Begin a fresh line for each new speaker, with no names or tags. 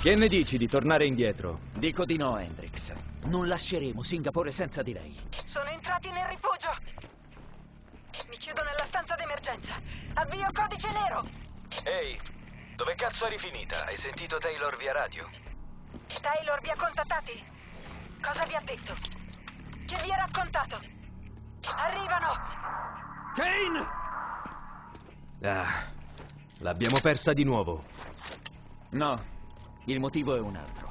Che ne dici di tornare indietro?
Dico di no, Hendrix. Non lasceremo Singapore senza di lei.
Sono entrati nel rifugio. Mi chiudo nella stanza d'emergenza. Avvio codice nero.
Ehi, dove cazzo eri finita? Hai sentito Taylor via radio?
Taylor vi ha contattati? Cosa vi ha detto? Che vi ha raccontato? Arrivano!
Kane! Ah, l'abbiamo persa di nuovo.
No, il motivo è un altro.